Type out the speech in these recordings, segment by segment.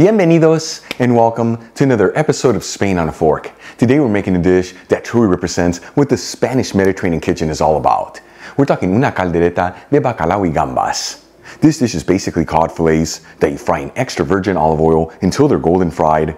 Bienvenidos and welcome to another episode of Spain on a Fork. Today we're making a dish that truly represents what the Spanish Mediterranean kitchen is all about. We're talking una caldereta de bacalao y gambas. This dish is basically cod fillets that you fry in extra virgin olive oil until they're golden fried.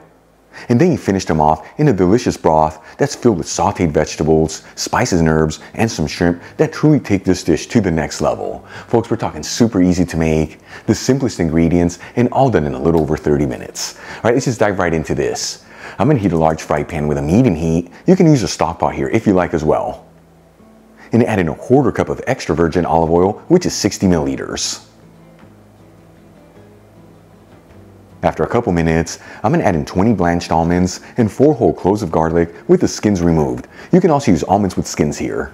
And then you finish them off in a delicious broth that's filled with sauteed vegetables, spices and herbs, and some shrimp that truly take this dish to the next level. Folks, we're talking super easy to make, the simplest ingredients, and all done in a little over 30 minutes. All right, let's just dive right into this. I'm gonna heat a large fry pan with a medium heat. You can use a stock pot here if you like as well. And add in a quarter cup of extra virgin olive oil, which is 60 milliliters. After a couple minutes, I'm going to add in 20 blanched almonds and 4 whole cloves of garlic with the skins removed. You can also use almonds with skins here.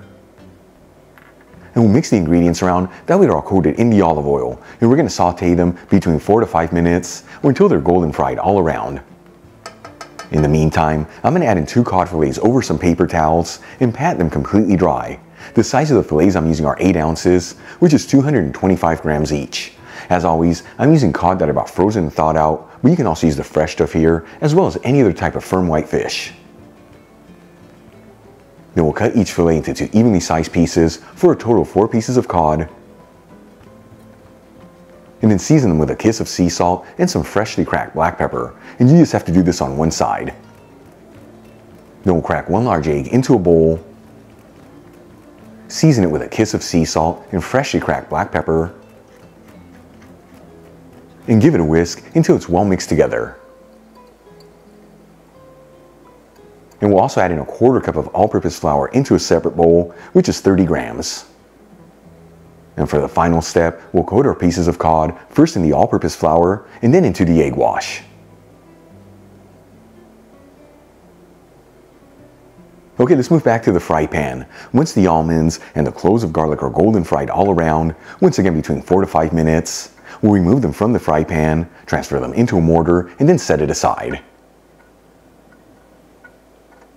And we'll mix the ingredients around, that way they're all coated in the olive oil. And we're going to saute them between 4 to 5 minutes or until they're golden fried all around. In the meantime, I'm going to add in 2 cod fillets over some paper towels and pat them completely dry. The size of the fillets I'm using are 8 ounces, which is 225 grams each. As always, I'm using cod that are about frozen and thawed out, but you can also use the fresh stuff here, as well as any other type of firm white fish. Then we'll cut each fillet into two evenly sized pieces for a total of four pieces of cod. And then season them with a kiss of sea salt and some freshly cracked black pepper. And you just have to do this on one side. Then we'll crack one large egg into a bowl. Season it with a kiss of sea salt and freshly cracked black pepper and give it a whisk until it's well mixed together. And we'll also add in a quarter cup of all-purpose flour into a separate bowl, which is 30 grams. And for the final step, we'll coat our pieces of cod, first in the all-purpose flour, and then into the egg wash. Okay, let's move back to the fry pan. Once the almonds and the cloves of garlic are golden fried all around, once again between 4 to 5 minutes, We'll remove them from the fry pan, transfer them into a mortar, and then set it aside.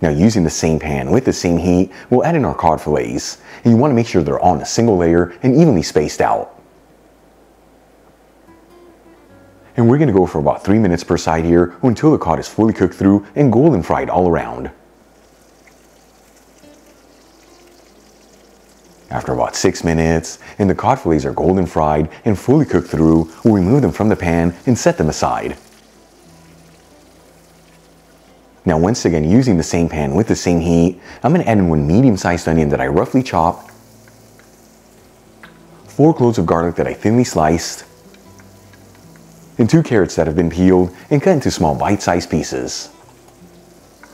Now using the same pan with the same heat, we'll add in our cod fillets. And you want to make sure they're on a single layer and evenly spaced out. And we're going to go for about 3 minutes per side here until the cod is fully cooked through and golden fried all around. After about 6 minutes, and the cod fillets are golden fried and fully cooked through, we'll remove them from the pan and set them aside. Now once again, using the same pan with the same heat, I'm going to add in one medium-sized onion that I roughly chopped, 4 cloves of garlic that I thinly sliced, and 2 carrots that have been peeled and cut into small bite-sized pieces.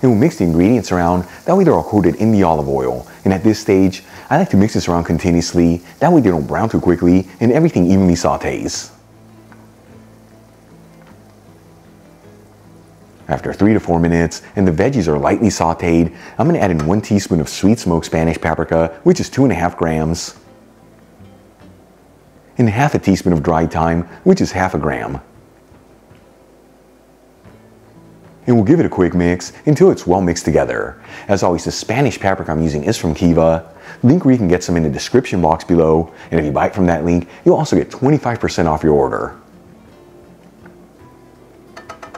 And we'll mix the ingredients around, that way they're all coated in the olive oil. And at this stage, I like to mix this around continuously, that way they don't brown too quickly and everything evenly sautés. After 3 to 4 minutes and the veggies are lightly sauteed, I'm going to add in 1 teaspoon of sweet smoked Spanish paprika, which is 2.5 grams, and half a teaspoon of dried thyme, which is half a gram. And we'll give it a quick mix until it's well mixed together. As always, the Spanish paprika I'm using is from Kiva. Link where you can get some in the description box below, and if you buy it from that link, you'll also get 25% off your order.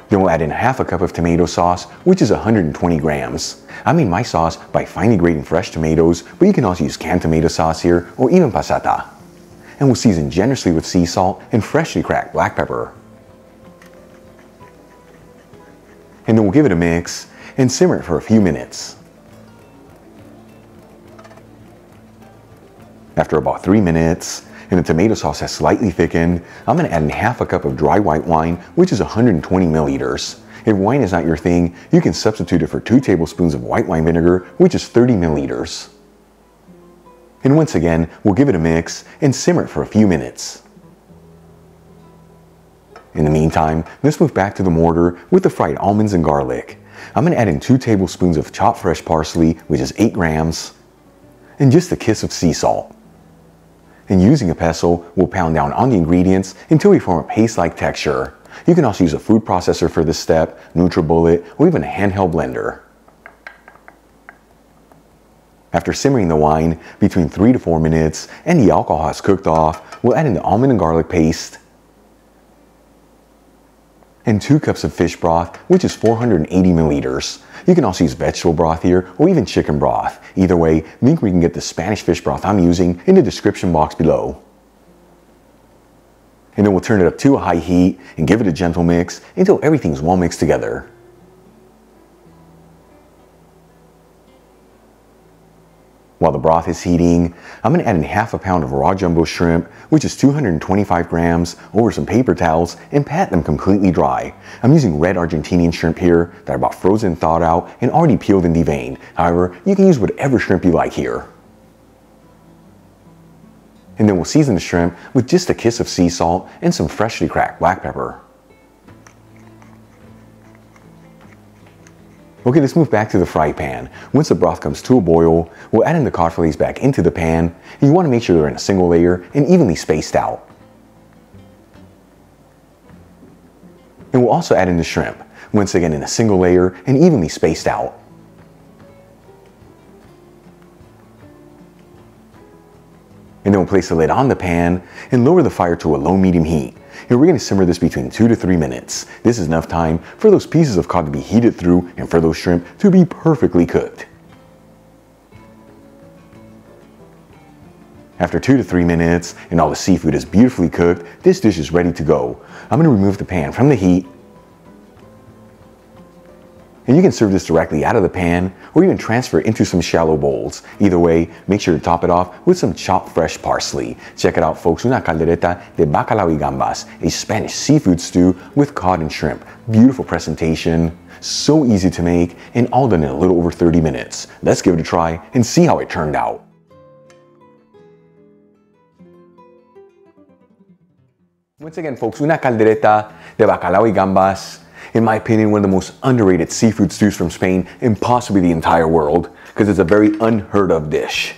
Then we'll add in half a cup of tomato sauce, which is 120 grams. I made my sauce by finely grating fresh tomatoes, but you can also use canned tomato sauce here, or even passata. And we'll season generously with sea salt and freshly cracked black pepper. And then we'll give it a mix and simmer it for a few minutes. After about three minutes, and the tomato sauce has slightly thickened, I'm going to add in half a cup of dry white wine, which is 120 milliliters. If wine is not your thing, you can substitute it for two tablespoons of white wine vinegar, which is 30 milliliters. And once again, we'll give it a mix and simmer it for a few minutes. In the meantime, let's move back to the mortar with the fried almonds and garlic. I'm going to add in 2 tablespoons of chopped fresh parsley, which is 8 grams, and just a kiss of sea salt. And using a pestle, we'll pound down on the ingredients until we form a paste-like texture. You can also use a food processor for this step, NutriBullet, or even a handheld blender. After simmering the wine between 3 to 4 minutes and the alcohol has cooked off, we'll add in the almond and garlic paste and 2 cups of fish broth, which is 480 milliliters. You can also use vegetable broth here or even chicken broth. Either way, link where you can get the Spanish fish broth I'm using in the description box below. And then we'll turn it up to a high heat and give it a gentle mix until everything's well mixed together. While the broth is heating, I'm going to add in half a pound of raw jumbo shrimp, which is 225 grams, over some paper towels and pat them completely dry. I'm using red Argentinian shrimp here that I bought frozen, thawed out, and already peeled and deveined. However, you can use whatever shrimp you like here. And then we'll season the shrimp with just a kiss of sea salt and some freshly cracked black pepper. Okay, let's move back to the fry pan. Once the broth comes to a boil, we'll add in the cod fillets back into the pan. You want to make sure they're in a single layer and evenly spaced out. And we'll also add in the shrimp, once again in a single layer and evenly spaced out. And then we'll place the lid on the pan and lower the fire to a low medium heat. And we're going to simmer this between 2 to 3 minutes. This is enough time for those pieces of cod to be heated through and for those shrimp to be perfectly cooked. After 2 to 3 minutes and all the seafood is beautifully cooked, this dish is ready to go. I'm going to remove the pan from the heat and you can serve this directly out of the pan or even transfer into some shallow bowls. Either way, make sure to top it off with some chopped fresh parsley. Check it out folks, una caldereta de bacalao y gambas, a Spanish seafood stew with cod and shrimp. Beautiful presentation, so easy to make, and all done in a little over 30 minutes. Let's give it a try and see how it turned out. Once again folks, una caldereta de bacalao y gambas in my opinion, one of the most underrated seafood stews from Spain and possibly the entire world because it's a very unheard of dish.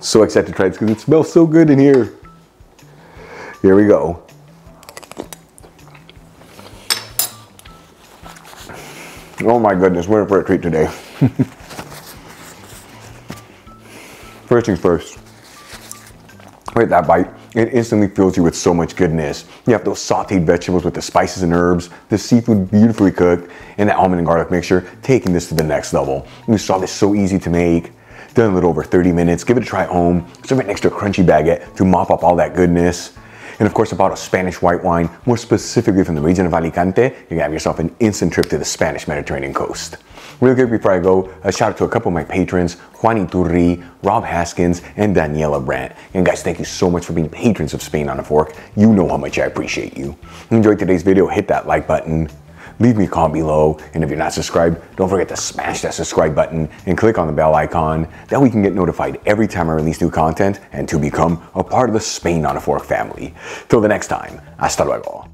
So excited to try this because it smells so good in here. Here we go. Oh my goodness, we're in for a treat today. first things first, wait that bite. It instantly fills you with so much goodness. You have those sauteed vegetables with the spices and herbs, the seafood beautifully cooked, and that almond and garlic mixture, taking this to the next level. You saw this so easy to make, done a little over 30 minutes. Give it a try at home. Serve it next to a crunchy baguette to mop up all that goodness. And of course, a Spanish white wine, more specifically from the region of Alicante, you can have yourself an instant trip to the Spanish Mediterranean coast. Real quick before I go, a shout out to a couple of my patrons, Juan Iturri, Rob Haskins, and Daniela Brandt. And guys, thank you so much for being patrons of Spain on a Fork. You know how much I appreciate you. If you. Enjoyed today's video, hit that like button, leave me a comment below. And if you're not subscribed, don't forget to smash that subscribe button and click on the bell icon. That way you can get notified every time I release new content and to become a part of the Spain on a Fork family. Till the next time, hasta luego.